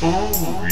Oh,